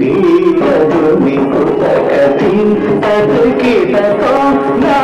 గీతలు నిపుతకతి తదుకితతో నా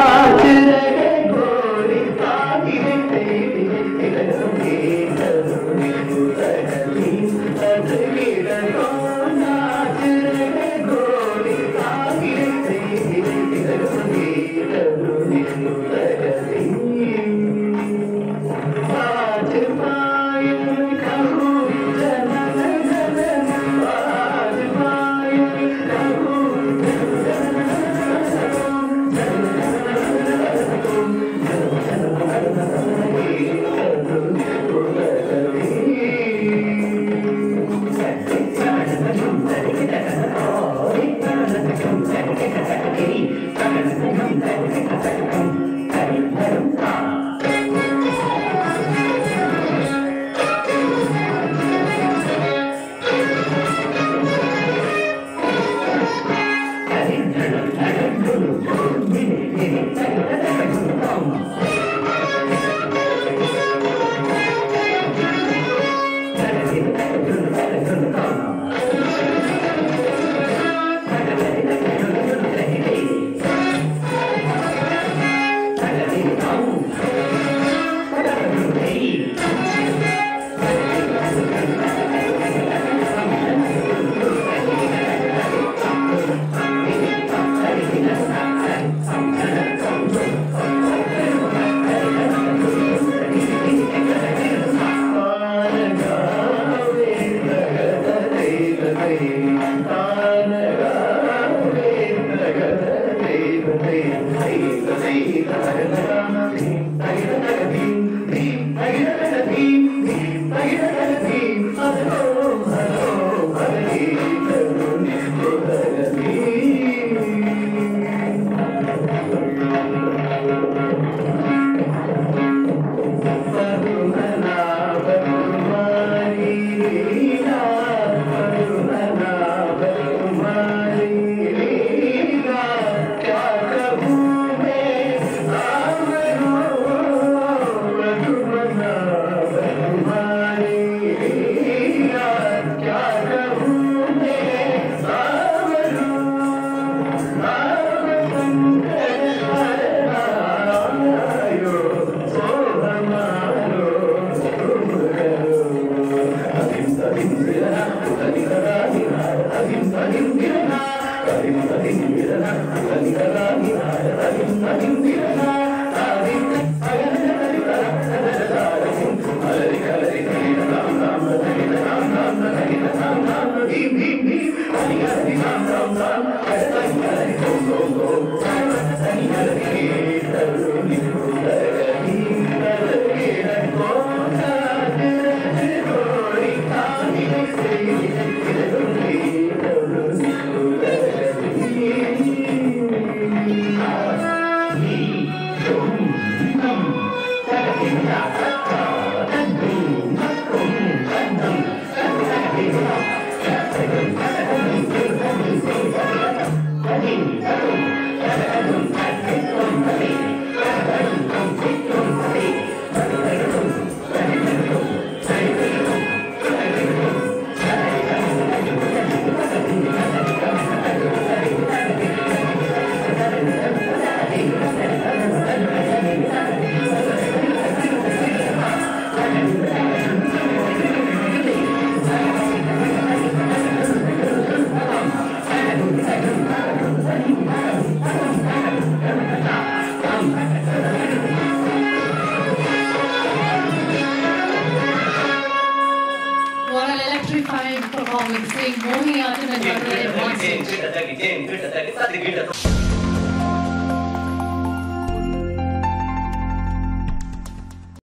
頼む! Estoy गिजेन गिट अदा गिजेन गिट अदा गिट साथ गिट अदा